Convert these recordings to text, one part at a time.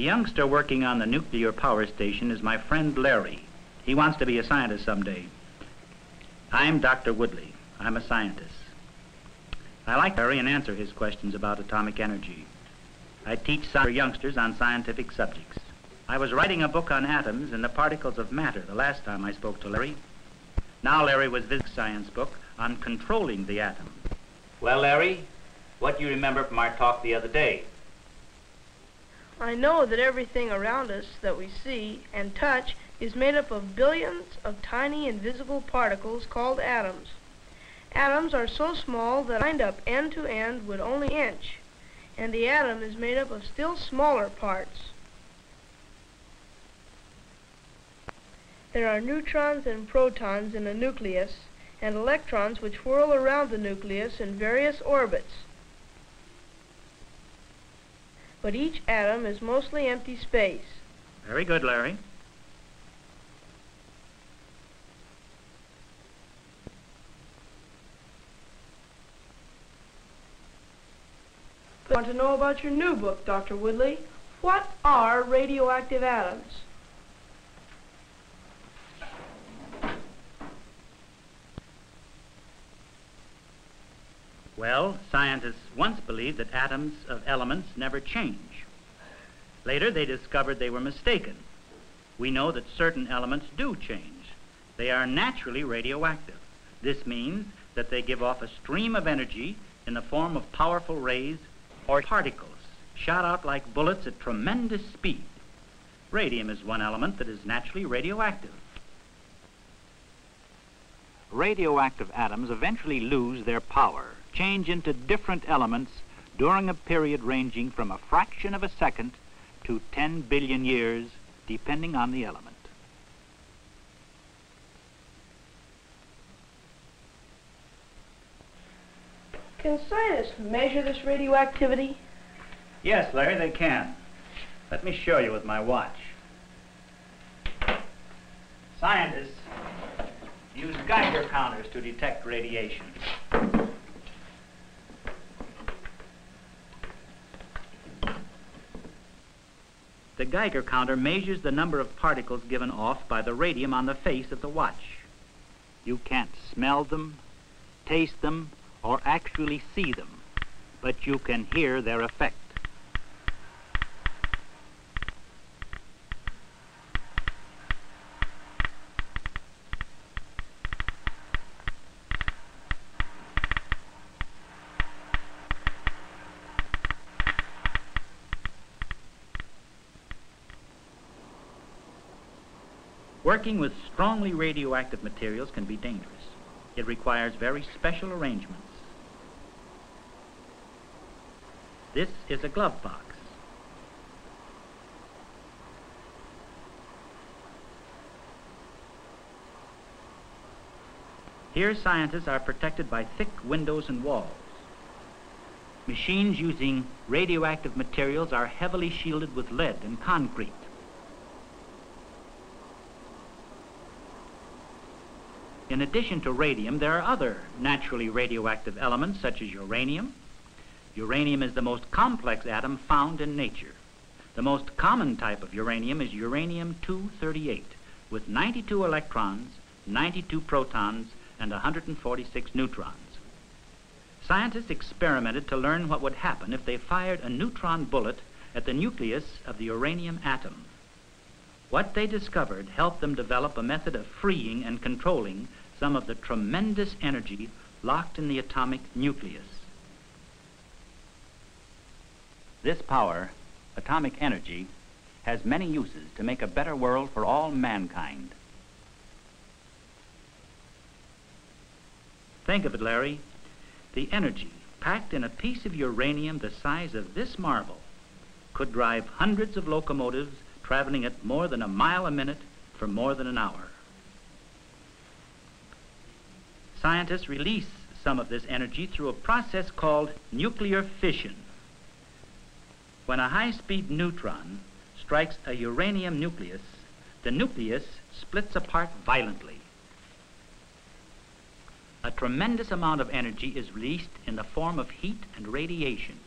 youngster working on the nuclear power station is my friend Larry. He wants to be a scientist someday. I'm Dr. Woodley. I'm a scientist. I like Larry and answer his questions about atomic energy. I teach youngsters on scientific subjects. I was writing a book on atoms and the particles of matter the last time I spoke to Larry. Now Larry was visiting science book on controlling the atom. Well, Larry, what do you remember from our talk the other day? I know that everything around us that we see and touch is made up of billions of tiny invisible particles called atoms. Atoms are so small that lined up end to end would only inch, and the atom is made up of still smaller parts. There are neutrons and protons in a nucleus, and electrons which whirl around the nucleus in various orbits but each atom is mostly empty space. Very good, Larry. I want to know about your new book, Dr. Woodley. What are radioactive atoms? Well, scientists once believed that atoms of elements never change. Later, they discovered they were mistaken. We know that certain elements do change. They are naturally radioactive. This means that they give off a stream of energy in the form of powerful rays or particles shot out like bullets at tremendous speed. Radium is one element that is naturally radioactive. Radioactive atoms eventually lose their power change into different elements during a period ranging from a fraction of a second to 10 billion years, depending on the element. Can scientists measure this radioactivity? Yes, Larry, they can. Let me show you with my watch. Scientists use Geiger counters to detect radiation. The Geiger counter measures the number of particles given off by the radium on the face of the watch. You can't smell them, taste them, or actually see them, but you can hear their effect. Working with strongly radioactive materials can be dangerous. It requires very special arrangements. This is a glove box. Here scientists are protected by thick windows and walls. Machines using radioactive materials are heavily shielded with lead and concrete. In addition to radium, there are other naturally radioactive elements such as uranium. Uranium is the most complex atom found in nature. The most common type of uranium is uranium-238 with 92 electrons, 92 protons, and 146 neutrons. Scientists experimented to learn what would happen if they fired a neutron bullet at the nucleus of the uranium atom. What they discovered helped them develop a method of freeing and controlling some of the tremendous energy locked in the atomic nucleus. This power, atomic energy, has many uses to make a better world for all mankind. Think of it, Larry. The energy packed in a piece of uranium the size of this marble could drive hundreds of locomotives traveling at more than a mile a minute for more than an hour. Scientists release some of this energy through a process called nuclear fission. When a high-speed neutron strikes a uranium nucleus, the nucleus splits apart violently. A tremendous amount of energy is released in the form of heat and radiation.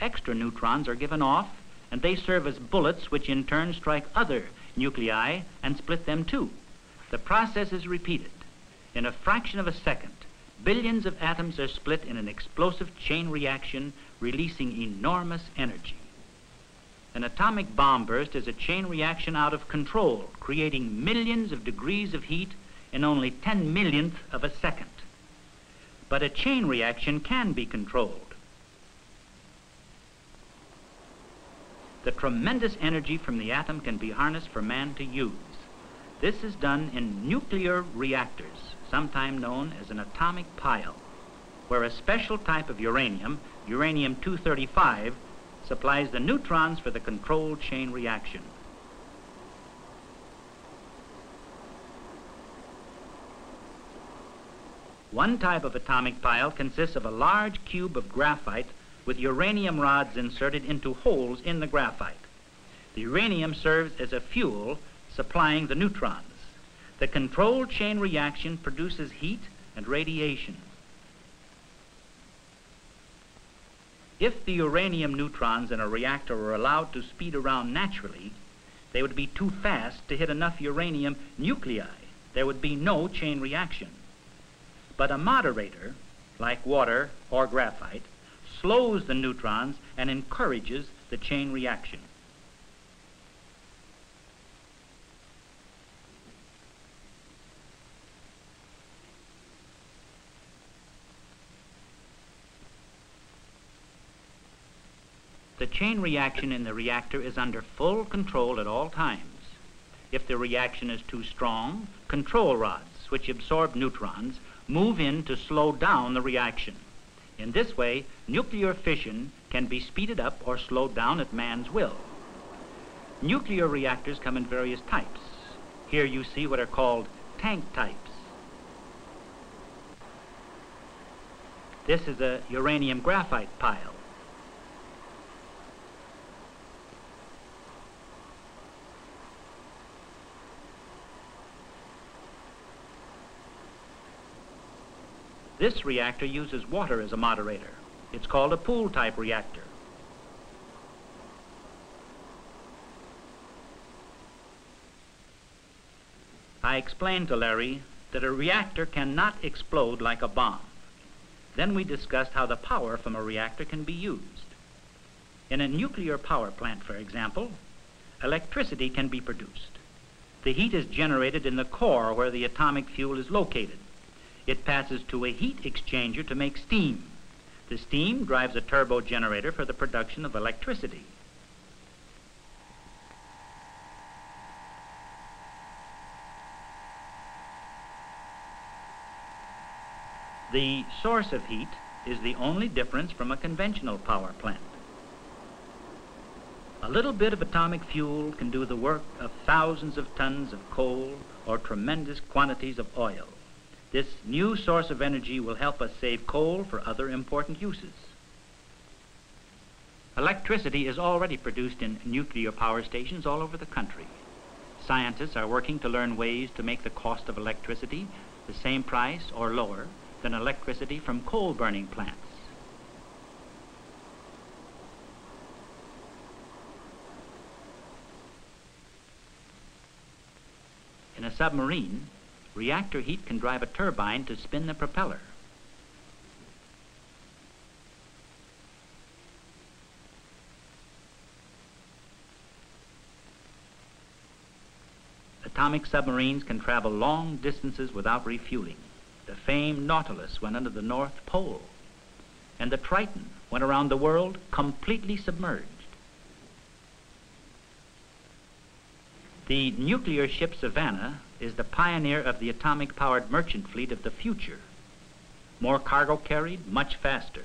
Extra neutrons are given off and they serve as bullets which in turn strike other nuclei and split them too. The process is repeated. In a fraction of a second, billions of atoms are split in an explosive chain reaction, releasing enormous energy. An atomic bomb burst is a chain reaction out of control, creating millions of degrees of heat in only 10 millionth of a second. But a chain reaction can be controlled. The tremendous energy from the atom can be harnessed for man to use. This is done in nuclear reactors, sometimes known as an atomic pile, where a special type of uranium, uranium-235, supplies the neutrons for the controlled chain reaction. One type of atomic pile consists of a large cube of graphite with uranium rods inserted into holes in the graphite. The uranium serves as a fuel supplying the neutrons. The controlled chain reaction produces heat and radiation. If the uranium neutrons in a reactor were allowed to speed around naturally, they would be too fast to hit enough uranium nuclei. There would be no chain reaction. But a moderator, like water or graphite, slows the neutrons and encourages the chain reaction. The chain reaction in the reactor is under full control at all times. If the reaction is too strong, control rods, which absorb neutrons, move in to slow down the reaction. In this way, nuclear fission can be speeded up or slowed down at man's will. Nuclear reactors come in various types. Here you see what are called tank types. This is a uranium graphite pile. This reactor uses water as a moderator. It's called a pool-type reactor. I explained to Larry that a reactor cannot explode like a bomb. Then we discussed how the power from a reactor can be used. In a nuclear power plant, for example, electricity can be produced. The heat is generated in the core where the atomic fuel is located. It passes to a heat exchanger to make steam. The steam drives a turbo generator for the production of electricity. The source of heat is the only difference from a conventional power plant. A little bit of atomic fuel can do the work of thousands of tons of coal or tremendous quantities of oil. This new source of energy will help us save coal for other important uses. Electricity is already produced in nuclear power stations all over the country. Scientists are working to learn ways to make the cost of electricity the same price or lower than electricity from coal-burning plants. In a submarine, Reactor heat can drive a turbine to spin the propeller. Atomic submarines can travel long distances without refueling. The famed Nautilus went under the North Pole, and the Triton went around the world completely submerged. The nuclear ship Savannah is the pioneer of the atomic-powered merchant fleet of the future. More cargo carried, much faster.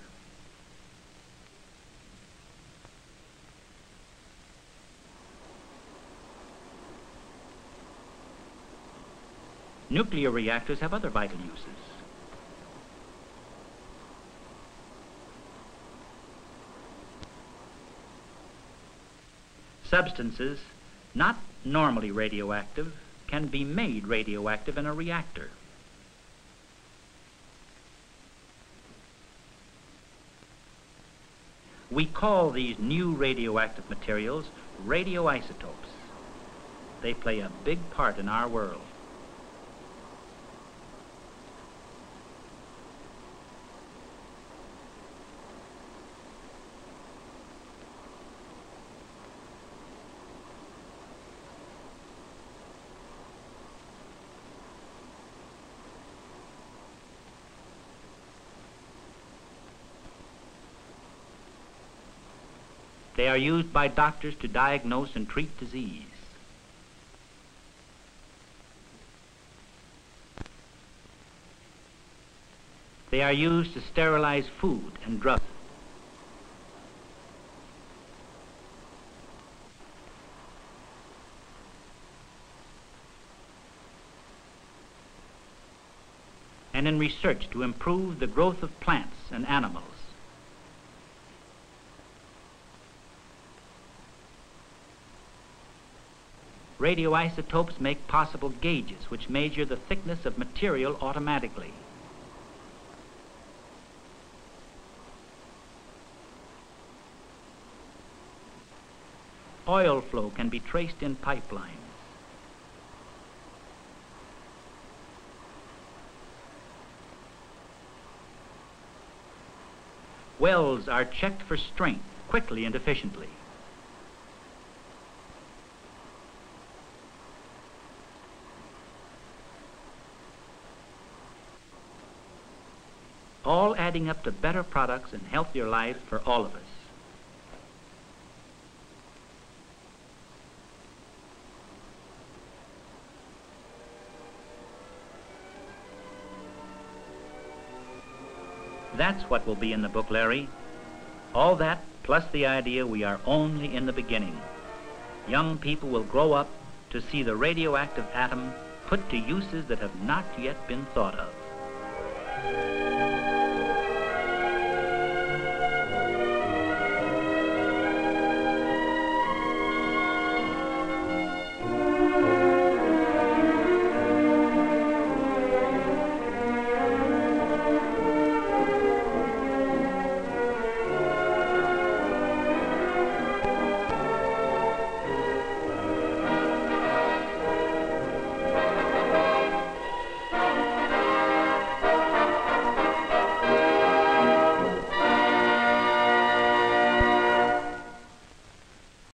Nuclear reactors have other vital uses. Substances not normally radioactive can be made radioactive in a reactor. We call these new radioactive materials radioisotopes. They play a big part in our world. They are used by doctors to diagnose and treat disease. They are used to sterilize food and drugs. and in research to improve the growth of plants and animals. Radioisotopes make possible gauges which measure the thickness of material automatically. Oil flow can be traced in pipelines. Wells are checked for strength quickly and efficiently. All adding up to better products and healthier lives for all of us. That's what will be in the book, Larry. All that, plus the idea we are only in the beginning. Young people will grow up to see the radioactive atom put to uses that have not yet been thought of.